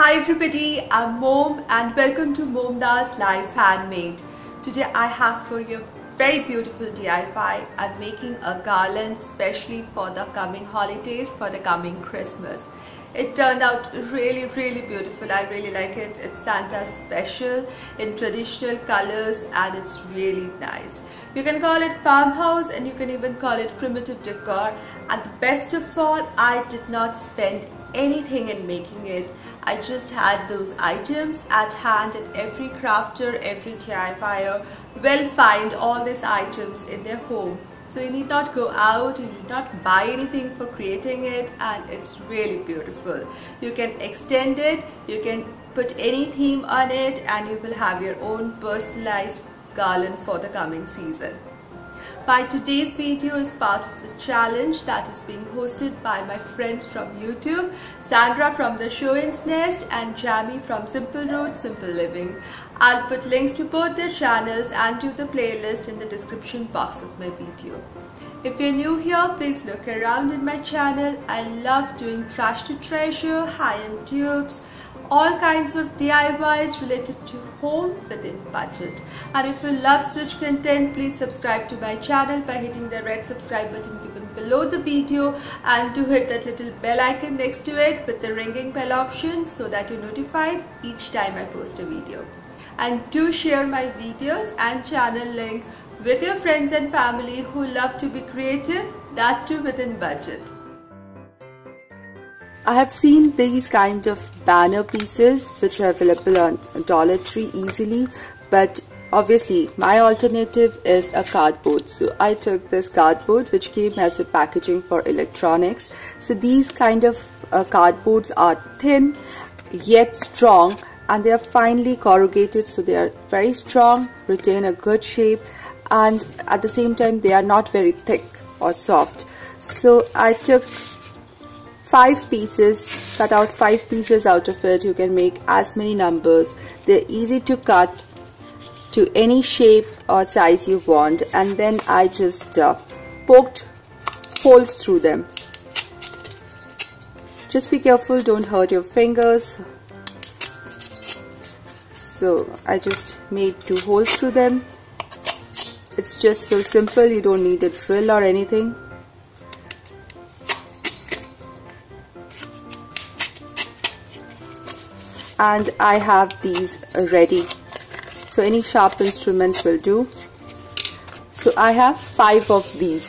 Hi everybody, I'm Mom and welcome to MomDas Life Handmade. Today I have for you a very beautiful DIY. I'm making a garland specially for the coming holidays, for the coming Christmas. It turned out really really beautiful. I really like it. It's Santa special in traditional colors and it's really nice. You can call it farmhouse and you can even call it primitive decor and the best of all I did not spend anything in making it. I just had those items at hand and every crafter, every DIYer will find all these items in their home. So you need not go out, you need not buy anything for creating it and it's really beautiful. You can extend it, you can put any theme on it and you will have your own personalized garland for the coming season. My today's video is part of a challenge that is being hosted by my friends from YouTube, Sandra from the Schwowins Nest and Jamie from Simple Roots Simple Living. I'll put links to both their channels and to the playlist in the description box of my video. If you're new here, please look around in my channel. I love doing trash to treasure, high-end dupes, all kinds of DIYs related to home within budget. And if you love such content, please subscribe to my channel by hitting the red subscribe button given below the video and to hit that little bell icon next to it with the ringing bell option so that you're notified each time I post a video. And do share my videos and channel link with your friends and family who love to be creative, that too within budget. I have seen these kind of banner pieces which are available on Dollar Tree easily but obviously my alternative is a cardboard. So I took this cardboard which came as a packaging for electronics. So these kind of uh, cardboards are thin yet strong and they are finely corrugated. So they are very strong retain a good shape and at the same time they are not very thick or soft. So I took five pieces cut out five pieces out of it. You can make as many numbers. They're easy to cut to any shape or size you want. And then I just uh, poked holes through them. Just be careful don't hurt your fingers. So I just made two holes through them. It's just so simple you don't need a drill or anything and I have these ready. So any sharp instruments will do. So I have five of these.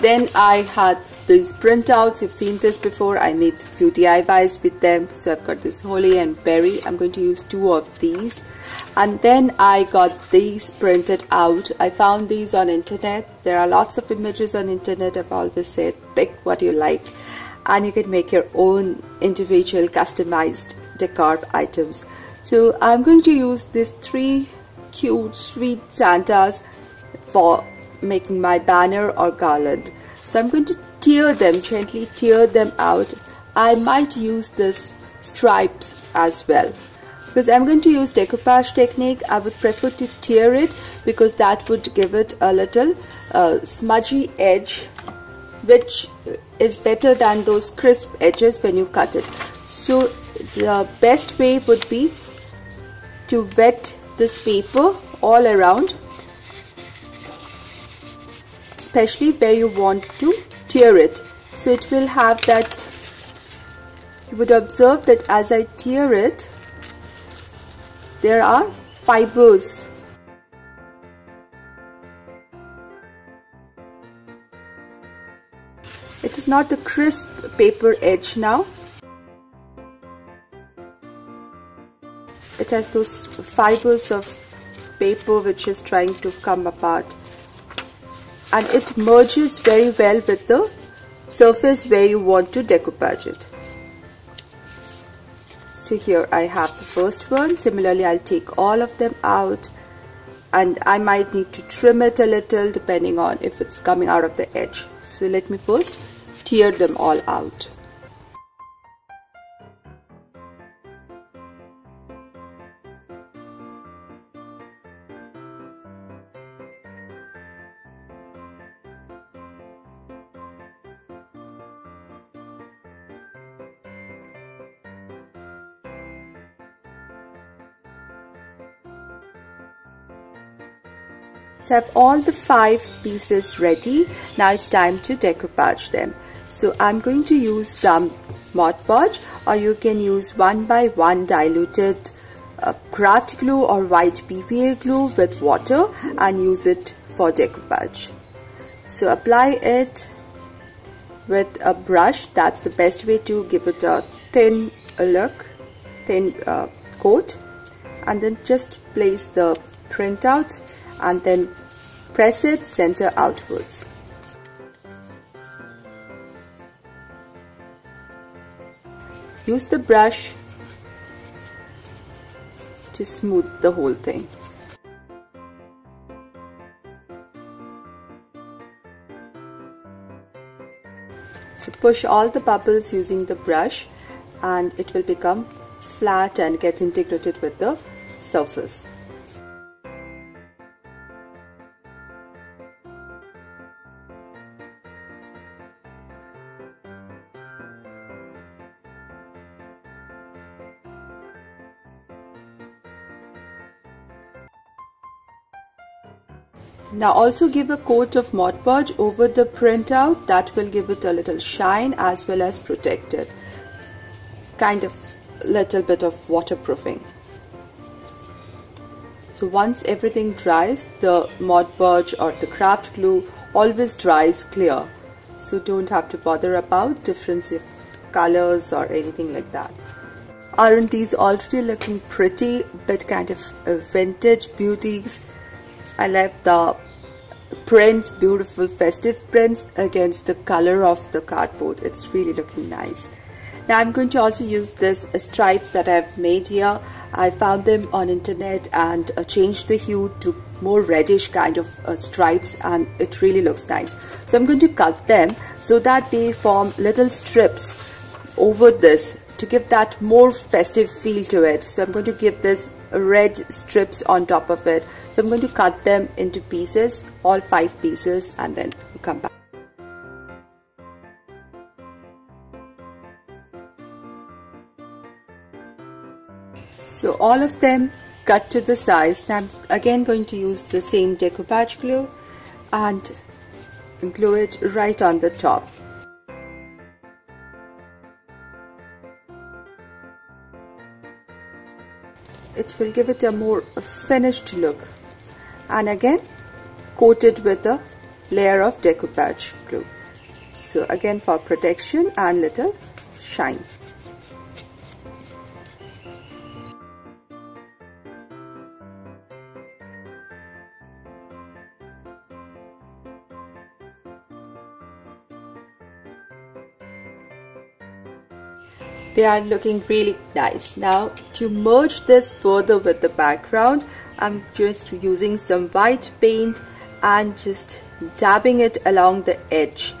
Then I had these printouts. You've seen this before. I made few DIYs with them. So I've got this holly and berry. I'm going to use two of these. And then I got these printed out. I found these on internet. There are lots of images on internet. I've always said pick what you like and you can make your own individual customized decor items. So I'm going to use these three cute sweet Santas for making my banner or garland. So I'm going to tear them gently tear them out. I might use this stripes as well. Because I'm going to use decoupage technique I would prefer to tear it because that would give it a little uh, smudgy edge which is better than those crisp edges when you cut it. So the best way would be to wet this paper all around especially where you want to tear it. So it will have that you would observe that as I tear it there are fibers it is not the crisp paper edge now. It has those fibers of paper which is trying to come apart. And it merges very well with the surface where you want to decoupage it. So here I have the first one. Similarly I'll take all of them out and I might need to trim it a little depending on if it's coming out of the edge. So let me first tear them all out. So I have all the five pieces ready. Now it's time to decoupage them. So I'm going to use some Mod Podge or you can use one by one diluted uh, craft glue or white PVA glue with water and use it for decoupage. So apply it with a brush. That's the best way to give it a thin look, thin uh, coat and then just place the printout and then press it center outwards. Use the brush to smooth the whole thing. So push all the bubbles using the brush and it will become flat and get integrated with the surface. Now also give a coat of Mod Podge over the printout that will give it a little shine as well as protect it. Kind of little bit of waterproofing. So once everything dries, the Mod Podge or the craft glue always dries clear. So don't have to bother about difference of colors or anything like that. Aren't these already looking pretty but kind of uh, vintage beauties? I left the prints, beautiful festive prints against the color of the cardboard. It's really looking nice. Now I'm going to also use this stripes that I've made here. I found them on internet and uh, changed the hue to more reddish kind of uh, stripes and it really looks nice. So I'm going to cut them so that they form little strips over this to give that more festive feel to it. So I'm going to give this red strips on top of it. So I'm going to cut them into pieces, all five pieces and then come back. So all of them cut to the size. Now I'm again going to use the same decoupage glue and glue it right on the top. It will give it a more finished look. And again coated with a layer of decoupage glue. So again for protection and little shine they are looking really nice. Now to merge this further with the background I'm just using some white paint and just dabbing it along the edge.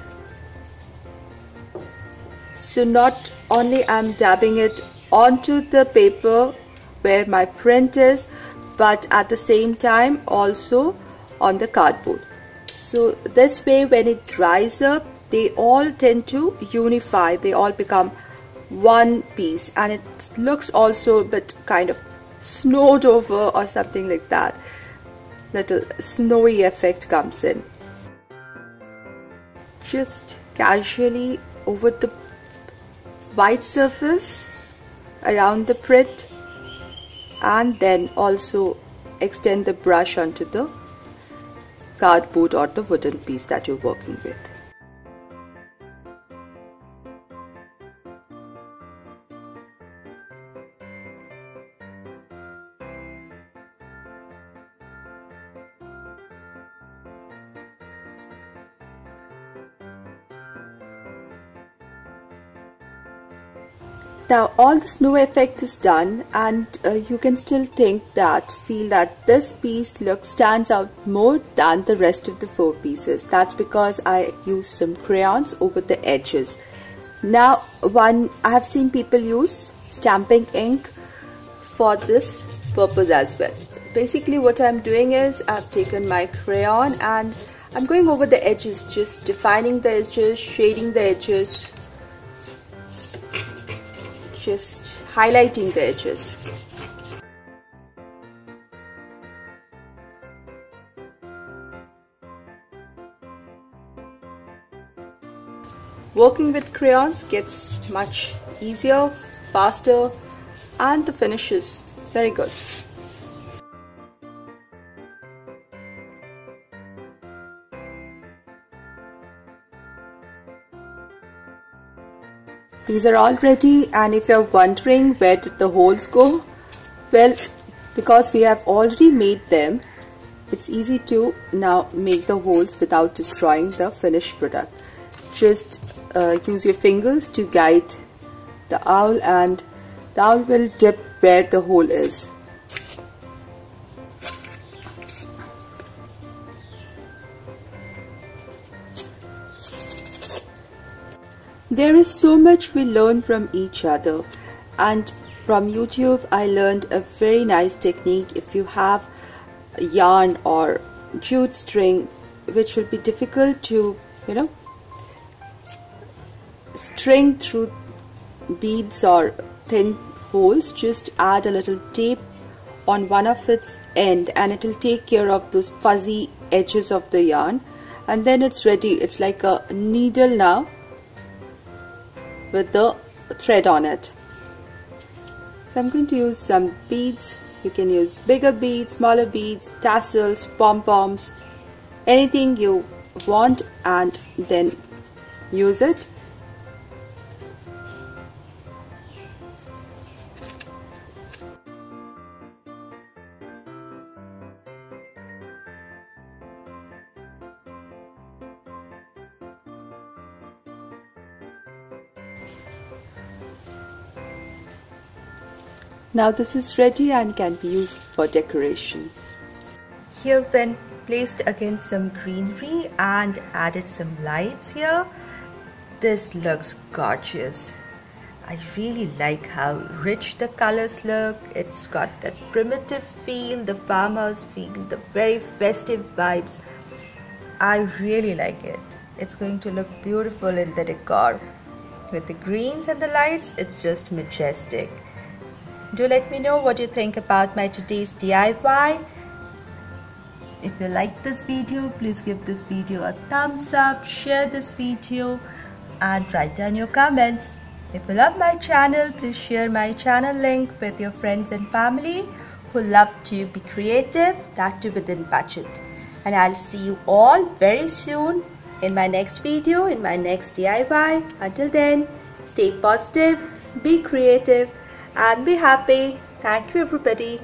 So not only I'm dabbing it onto the paper where my print is but at the same time also on the cardboard. So this way when it dries up they all tend to unify. They all become one piece and it looks also a bit kind of snowed over or something like that. Little snowy effect comes in. Just casually over the white surface around the print and then also extend the brush onto the cardboard or the wooden piece that you're working with Now all the snow effect is done and uh, you can still think that, feel that this piece looks stands out more than the rest of the four pieces. That's because I use some crayons over the edges. Now one, I have seen people use stamping ink for this purpose as well. Basically what I'm doing is I've taken my crayon and I'm going over the edges, just defining the edges, shading the edges, just highlighting the edges Working with crayons gets much easier, faster and the finish is very good. These are all ready and if you're wondering where did the holes go, well because we have already made them, it's easy to now make the holes without destroying the finished product. Just uh, use your fingers to guide the owl and the owl will dip where the hole is. There is so much we learn from each other. And from YouTube I learned a very nice technique. If you have yarn or jute string which will be difficult to you know string through beads or thin holes just add a little tape on one of its end and it will take care of those fuzzy edges of the yarn. And then it's ready. It's like a needle now with the thread on it. So I'm going to use some beads. You can use bigger beads, smaller beads, tassels, pom-poms, anything you want and then use it. Now this is ready and can be used for decoration. Here when placed against some greenery and added some lights here, this looks gorgeous. I really like how rich the colors look. It's got that primitive feel, the farmhouse feel, the very festive vibes. I really like it. It's going to look beautiful in the decor. With the greens and the lights, it's just majestic. Do let me know what you think about my today's DIY. If you like this video, please give this video a thumbs up, share this video and write down your comments. If you love my channel, please share my channel link with your friends and family who love to be creative, that too within budget. And I'll see you all very soon in my next video, in my next DIY. Until then, stay positive, be creative and be happy. Thank you everybody.